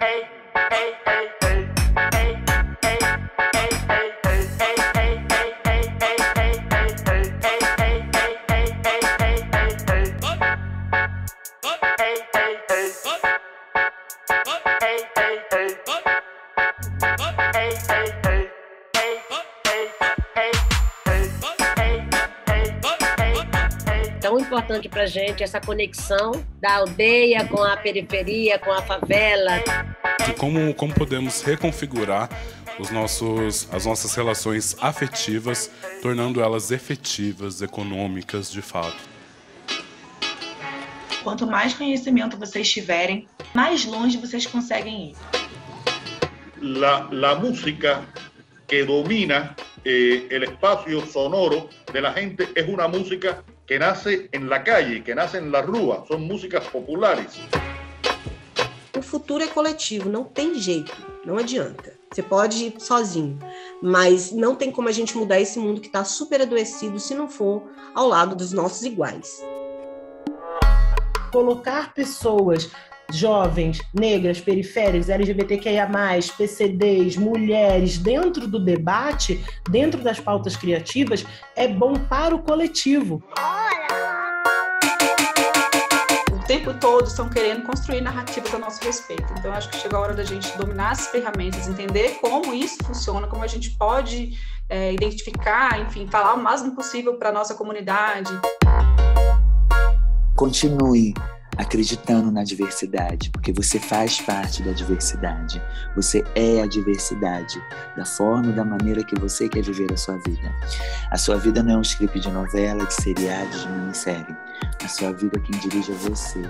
hey, hey, hey. Tão importante para gente essa conexão da aldeia com a periferia, com a favela. E como, como podemos reconfigurar os nossos, as nossas relações afetivas, tornando elas efetivas, econômicas de fato. Quanto mais conhecimento vocês tiverem, mais longe vocês conseguem ir. La, la música que domina eh, el espacio sonoro de la gente es una música que nace en la calle, que nace en la rúa, son músicas populares. O futuro é coletivo, não tem jeito, não adianta. Você pode ir sozinho, mas não tem como a gente mudar esse mundo que está super adoecido se não for ao lado dos nossos iguais. Colocar pessoas jovens, negras, periféricas, LGBTQIA+, PCDs, mulheres, dentro do debate, dentro das pautas criativas, é bom para o coletivo. Tempo todo estão querendo construir narrativas a nosso respeito. Então, acho que chegou a hora da gente dominar as ferramentas, entender como isso funciona, como a gente pode é, identificar, enfim, falar o máximo possível para a nossa comunidade. Continue acreditando na diversidade, porque você faz parte da diversidade. Você é a diversidade, da forma e da maneira que você quer viver a sua vida. A sua vida não é um script de novela, de seriado, de minissérie. A sua vida quem dirige é você.